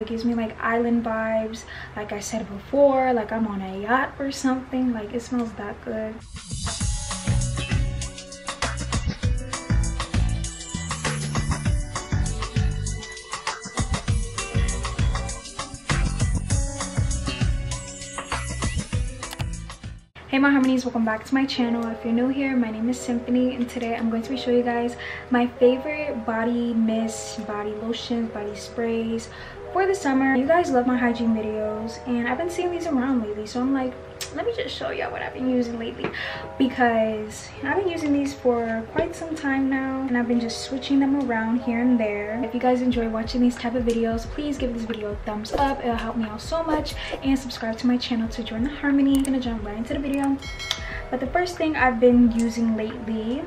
It gives me like island vibes, like I said before, like I'm on a yacht or something. Like it smells that good. Hey my harmonies, welcome back to my channel. If you're new here, my name is Symphony and today I'm going to be showing you guys my favorite body mist, body lotions, body sprays, for the summer you guys love my hygiene videos and i've been seeing these around lately so i'm like let me just show y'all what i've been using lately because i've been using these for quite some time now and i've been just switching them around here and there. If you guys enjoy watching these type of videos please give this video a thumbs up. It'll help me out so much and subscribe to my channel to join the harmony. I'm gonna jump right into the video. But the first thing i've been using lately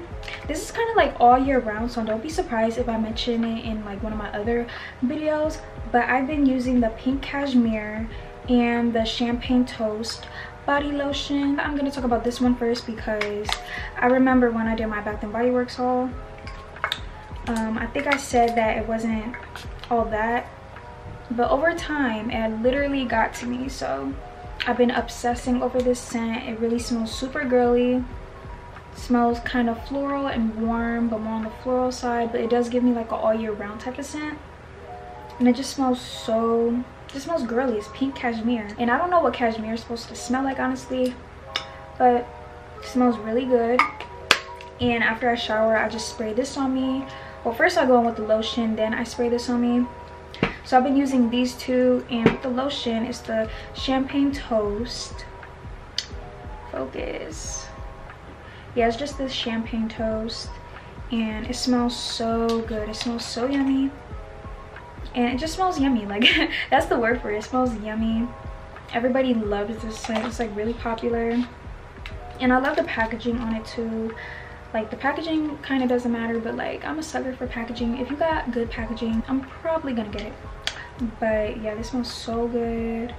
this is kind of like all year round so don't be surprised if i mention it in like one of my other videos but i've been using the pink cashmere and the champagne toast body lotion i'm to talk about this one first because i remember when i did my bath and body works haul um, i think i said that it wasn't all that but over time it literally got to me so I've been obsessing over this scent. It really smells super girly. Smells kind of floral and warm, but more on the floral side. But it does give me like an all year round type of scent. And it just smells so, it smells girly. It's pink cashmere. And I don't know what cashmere is supposed to smell like, honestly. But it smells really good. And after I shower, I just spray this on me. Well, first I go in with the lotion, then I spray this on me so i've been using these two and the lotion is the champagne toast focus yeah it's just this champagne toast and it smells so good it smells so yummy and it just smells yummy like that's the word for it it smells yummy. Everybody loves this scent it's like really popular. And i love the packaging on it too. Like the packaging kind of doesn't matter but like i'm a sucker for packaging. If you got good packaging i'm probably gonna get it. But yeah this smells so good.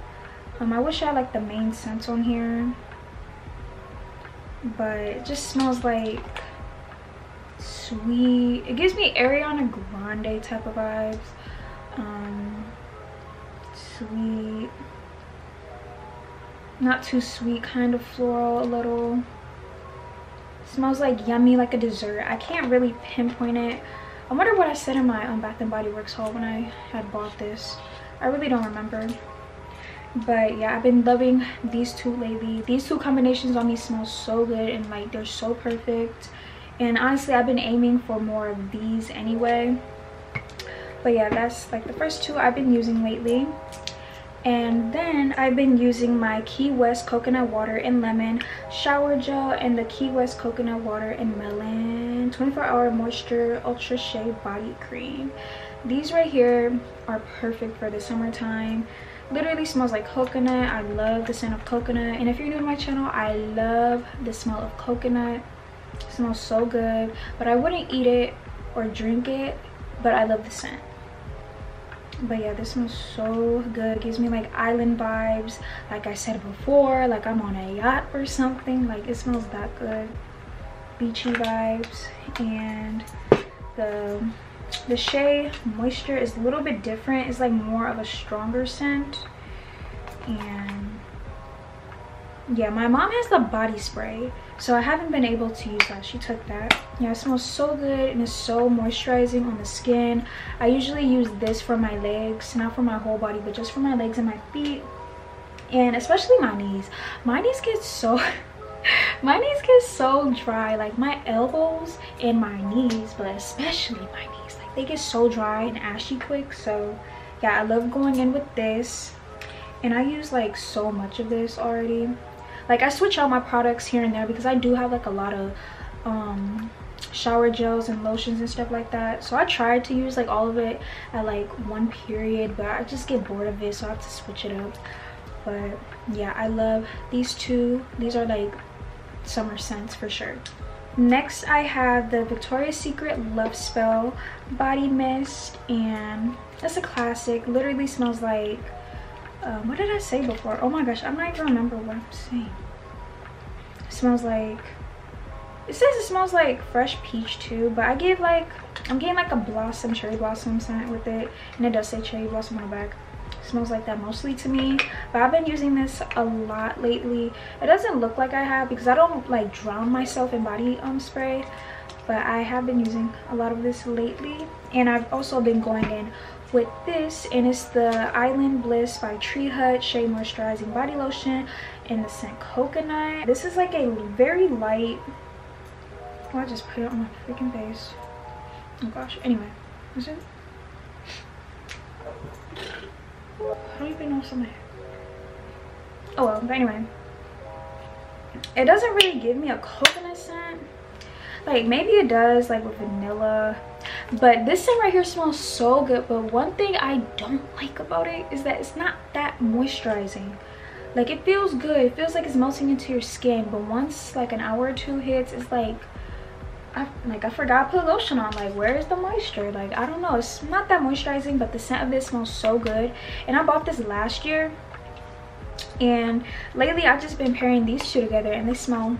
Um i wish i had like the main scents on here. But it just smells like sweet. It gives me ariana grande type of vibes um sweet. Not too sweet kind of floral a little. Smells like yummy like a dessert. I can't really pinpoint it. I wonder what i said in my um, bath body works haul when i had bought this. I really don't remember. But yeah i've been loving these two lately. These two combinations on me smell so good and like they're so perfect. And honestly i've been aiming for more of these anyway but yeah that's like the first two i've been using lately. And then I've been using my Key West coconut water and lemon shower gel and the Key West coconut water and melon 24 hour moisture ultra shea body cream. These right here are perfect for the summertime. Literally smells like coconut. I love the scent of coconut. And if you're new to my channel i love the smell of coconut. It smells so good. But i wouldn't eat it or drink it but i love the scent but yeah this smells so good. It gives me like island vibes. Like i said before like i'm on a yacht or something. Like it smells that good. Beachy vibes. And the the shea moisture is a little bit different. It's like more of a stronger scent. And yeah my mom has the body spray so i haven't been able to use that. She took that. Yeah it smells so good and it's so moisturizing on the skin. I usually use this for my legs not for my whole body but just for my legs and my feet and especially my knees. My knees get so my knees get so dry like my elbows and my knees but especially my knees like they get so dry and ashy quick so yeah i love going in with this and i use like so much of this already like i switch out my products here and there because i do have like a lot of um shower gels and lotions and stuff like that. So i tried to use like all of it at like one period but i just get bored of it so i have to switch it up. But yeah i love these two. These are like summer scents for sure. Next i have the victoria's secret love spell body mist and that's a classic. Literally smells like um, what did I say before? Oh my gosh, I'm not even remember what I'm saying. It smells like, it says it smells like fresh peach too, but I give like, I'm getting like a blossom, cherry blossom scent with it. And it does say cherry blossom on the back. smells like that mostly to me but i've been using this a lot lately it doesn't look like i have because i don't like drown myself in body um spray but i have been using a lot of this lately and i've also been going in with this and it's the island bliss by tree hut shea moisturizing body lotion in the scent coconut this is like a very light oh, i just put it on my freaking face oh gosh anyway is it I don't even know Oh well, but anyway. It doesn't really give me a coconut scent. Like maybe it does like with vanilla. But this scent right here smells so good. But one thing I don't like about it is that it's not that moisturizing. Like it feels good. It feels like it's melting into your skin. But once like an hour or two hits, it's like I, like I forgot to put lotion on like where is the moisture like I don't know it's not that moisturizing but the scent of this smells so good and I bought this last year and lately I've just been pairing these two together and they smell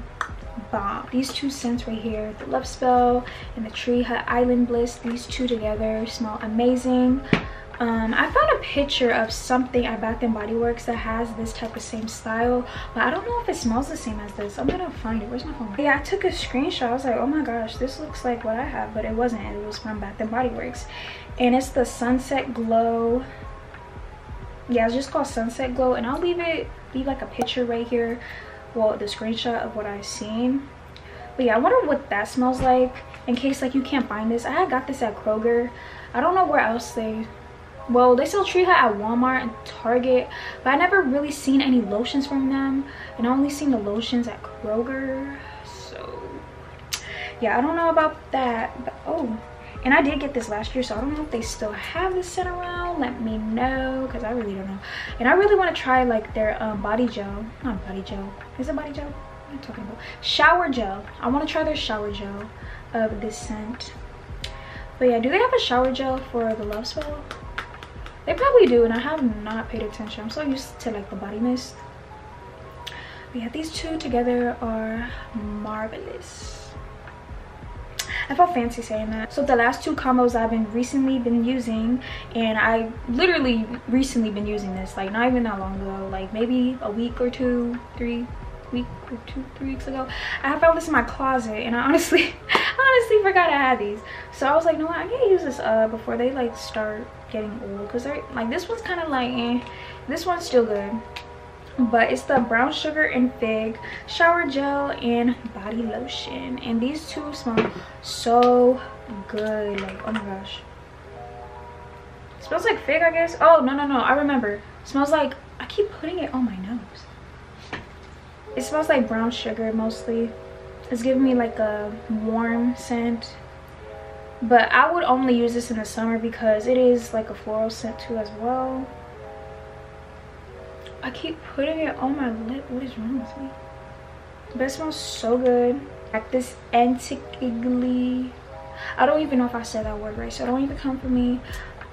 bomb these two scents right here the love spell and the tree hut island bliss these two together smell amazing. Um, i found a picture of something at bath and body works that has this type of same style but i don't know if it smells the same as this. I'm gonna find it. Where's my phone? Yeah i took a screenshot. I was like oh my gosh this looks like what i have but it wasn't. It was from bath and body works. And it's the sunset glow. Yeah it's just called sunset glow and i'll leave it leave like a picture right here well the screenshot of what i've seen. But yeah i wonder what that smells like in case like you can't find this. I got this at kroger. I don't know where else they well they sell tree hut at walmart and target but i never really seen any lotions from them and i only seen the lotions at kroger so yeah i don't know about that but oh and i did get this last year so i don't know if they still have this set around. Let me know because i really don't know. And i really want to try like their um, body gel. Not body gel. Is it body gel? What am i talking about? Shower gel. I want to try their shower gel of this scent. But yeah do they have a shower gel for the love spell? They probably do, and I have not paid attention. I'm so used to like the body mist. But yeah, these two together are marvelous. I felt fancy saying that. So the last two combos I've been recently been using, and I literally recently been using this, like not even that long ago, like maybe a week or two, three week or two, three weeks ago. I found this in my closet, and I honestly, honestly forgot I had these. So I was like, no, I can't use this uh before they like start getting old because they're like this one's kind of like eh. this one's still good but it's the brown sugar and fig shower gel and body lotion. And these two smell so good. Like oh my gosh. It smells like fig i guess? Oh no no no. I remember. It smells like i keep putting it on my nose. It smells like brown sugar mostly. It's giving me like a warm scent. But i would only use this in the summer because it is like a floral scent too as well i keep putting it on my lip. What is wrong with me? But it smells so good. Like this antiquely. I don't even know if i said that word right so don't even come for me.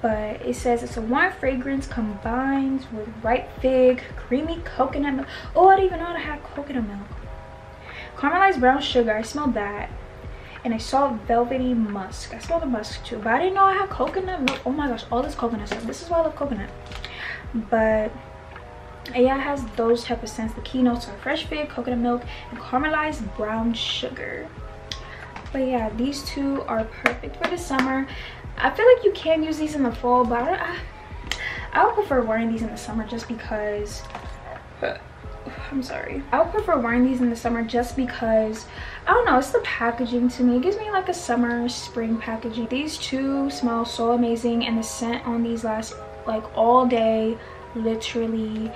But it says it's a warm fragrance combined with ripe fig creamy coconut milk. Oh i didn't even know it had coconut milk. Caramelized brown sugar. I smelled that. And I saw velvety musk. I smell the musk too, but I didn't know I had coconut milk. Oh my gosh, all this coconut stuff. This is why I love coconut. But it has those type of scents. The keynotes are fresh fig, coconut milk, and caramelized brown sugar. But yeah, these two are perfect for the summer. I feel like you can use these in the fall, but I, I would prefer wearing these in the summer just because I'm sorry. I would prefer wearing these in the summer just because, I don't know, it's the packaging to me. It gives me like a summer, spring packaging. These two smell so amazing and the scent on these lasts like all day, literally.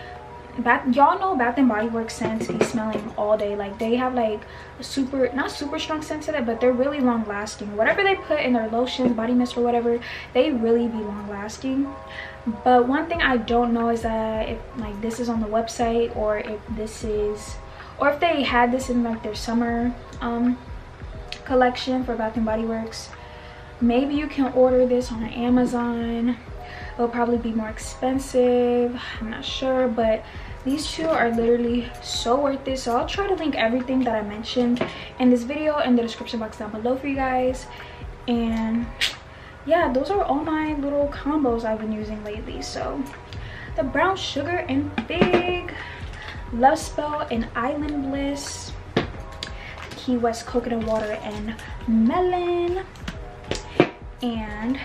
Y'all know Bath and Body Works scents be smelling all day. Like they have like a super, not super strong scent to it, but they're really long lasting. Whatever they put in their lotions, body mist or whatever, they really be long lasting but one thing i don't know is that if like this is on the website or if this is or if they had this in like their summer um collection for bath and body works maybe you can order this on amazon it'll probably be more expensive. I'm not sure but these two are literally so worth it. So i'll try to link everything that i mentioned in this video in the description box down below for you guys. And yeah those are all my little combos i've been using lately. So the brown sugar and fig love spell and island bliss key west coconut water and melon and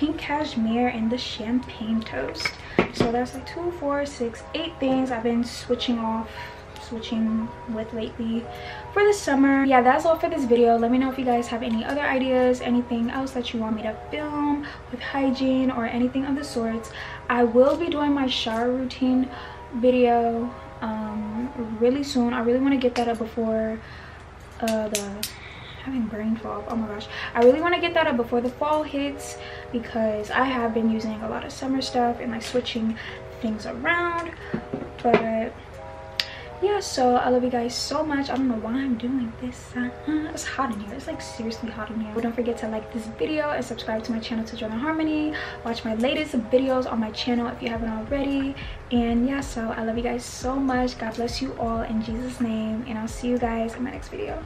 pink cashmere and the champagne toast. So that's like two four six eight things i've been switching off switching with lately for the summer. Yeah that's all for this video. Let me know if you guys have any other ideas anything else that you want me to film with hygiene or anything of the sorts. I will be doing my shower routine video um really soon. I really want to get that up before uh the having brain fog. Oh my gosh. I really want to get that up before the fall hits because i have been using a lot of summer stuff and like switching things around. But yeah so i love you guys so much. I don't know why i'm doing this. Uh, it's hot in here. It's like seriously hot in here. But don't forget to like this video and subscribe to my channel to join the harmony. Watch my latest videos on my channel if you haven't already. And yeah so i love you guys so much. God bless you all in jesus name and i'll see you guys in my next video